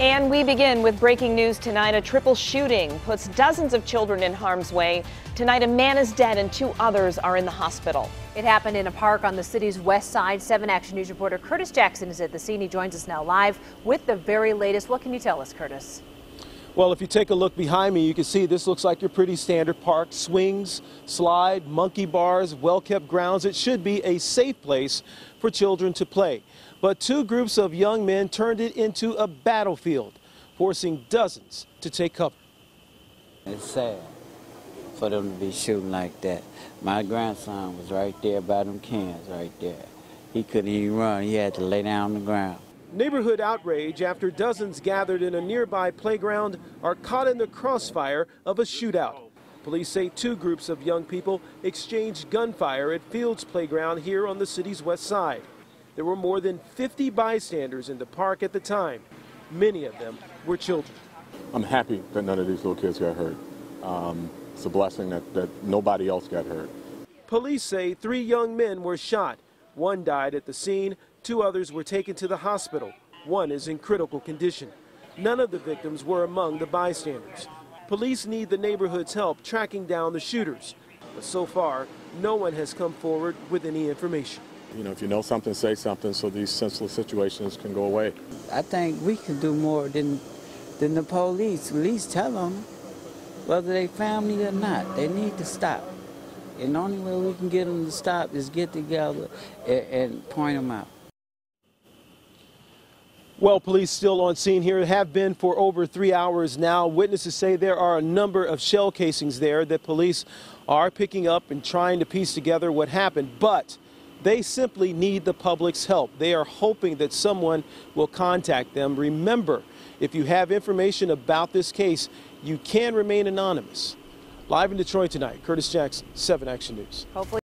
And we begin with breaking news tonight. A triple shooting puts dozens of children in harm's way. Tonight, a man is dead and two others are in the hospital. It happened in a park on the city's west side. 7 Action News reporter Curtis Jackson is at the scene. He joins us now live with the very latest. What can you tell us, Curtis? Well, if you take a look behind me, you can see this looks like your pretty standard park. Swings, slide, monkey bars, well-kept grounds. It should be a safe place for children to play. But two groups of young men turned it into a battlefield, forcing dozens to take cover. It's sad for them to be shooting like that. My grandson was right there by them cans right there. He couldn't even run. He had to lay down on the ground. Neighborhood outrage after dozens gathered in a nearby playground are caught in the crossfire of a shootout. Police say two groups of young people exchanged gunfire at Fields Playground here on the city's west side. There were more than 50 bystanders in the park at the time. Many of them were children. I'm happy that none of these little kids got hurt. Um, it's a blessing that, that nobody else got hurt. Police say three young men were shot. One died at the scene, Two others were taken to the hospital. One is in critical condition. None of the victims were among the bystanders. Police need the neighborhood's help tracking down the shooters. But so far, no one has come forward with any information. You know, if you know something, say something so these senseless situations can go away. I think we can do more than, than the police. At least tell them whether they family or not. They need to stop. And the only way we can get them to stop is get together and, and point them out. Well, police still on scene here have been for over three hours now. Witnesses say there are a number of shell casings there that police are picking up and trying to piece together what happened, but they simply need the public's help. They are hoping that someone will contact them. Remember, if you have information about this case, you can remain anonymous. Live in Detroit tonight, Curtis Jackson, 7 Action News. Hopefully